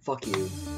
Fuck you.